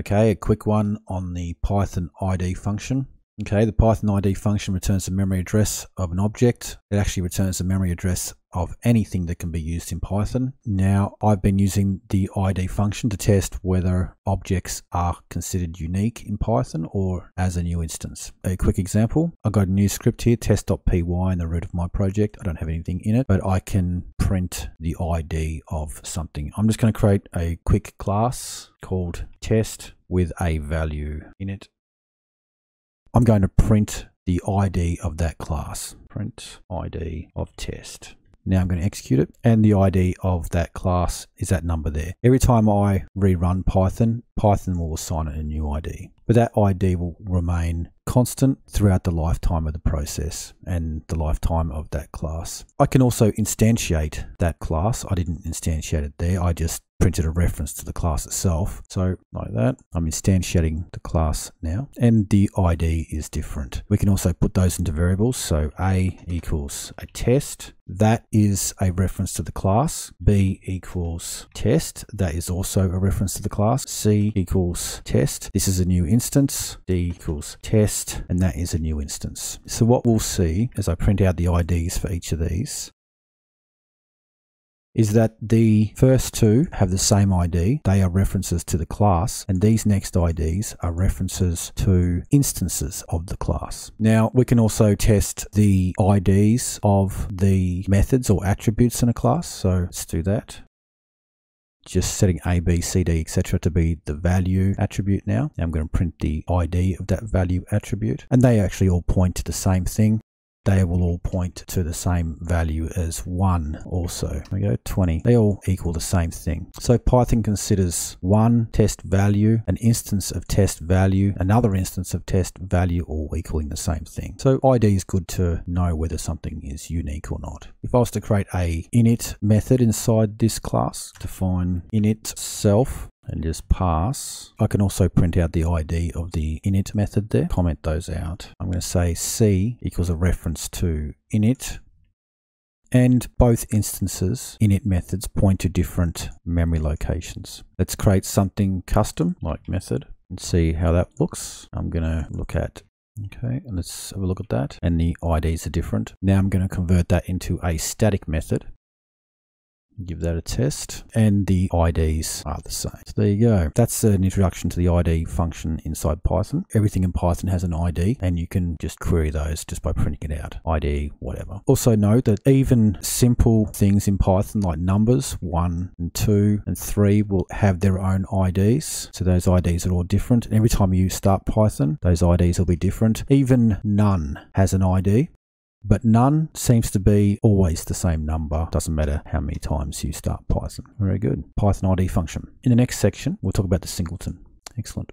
Okay, a quick one on the Python ID function. Okay, the Python ID function returns the memory address of an object. It actually returns the memory address of anything that can be used in Python. Now, I've been using the ID function to test whether objects are considered unique in Python or as a new instance. A quick example, I've got a new script here, test.py in the root of my project. I don't have anything in it, but I can print the ID of something. I'm just going to create a quick class called test with a value in it I'm going to print the ID of that class. Print ID of test. Now I'm going to execute it and the ID of that class is that number there. Every time I rerun Python, Python will assign it a new ID. But that ID will remain constant throughout the lifetime of the process and the lifetime of that class. I can also instantiate that class. I didn't instantiate it there. I just printed a reference to the class itself. So like that, I'm instantiating the class now and the ID is different. We can also put those into variables. So A equals a test. That is a reference to the class. B equals test. That is also a reference to the class. C equals test. This is a new instance. D equals test. And that is a new instance. So what we'll see as I print out the IDs for each of these is that the first two have the same ID. They are references to the class, and these next IDs are references to instances of the class. Now, we can also test the IDs of the methods or attributes in a class. So let's do that just setting A, B, C, D, etc. to be the value attribute now. now. I'm going to print the ID of that value attribute. And they actually all point to the same thing they will all point to the same value as 1 also. we go 20. They all equal the same thing. So Python considers one test value, an instance of test value, another instance of test value all equaling the same thing. So ID is good to know whether something is unique or not. If I was to create a init method inside this class, define init self and just pass. I can also print out the ID of the init method there, comment those out. I'm going to say C equals a reference to init and both instances init methods point to different memory locations. Let's create something custom like method and see how that looks. I'm going to look at Okay, and let's have a look at that. And the IDs are different. Now I'm going to convert that into a static method give that a test and the IDs are the same. So there you go. That's an introduction to the ID function inside Python. Everything in Python has an ID and you can just query those just by printing it out. ID, whatever. Also note that even simple things in Python like numbers, one and two and three will have their own IDs. So those IDs are all different. And every time you start Python, those IDs will be different. Even none has an ID but none seems to be always the same number. Doesn't matter how many times you start Python. Very good. Python ID function. In the next section, we'll talk about the singleton. Excellent.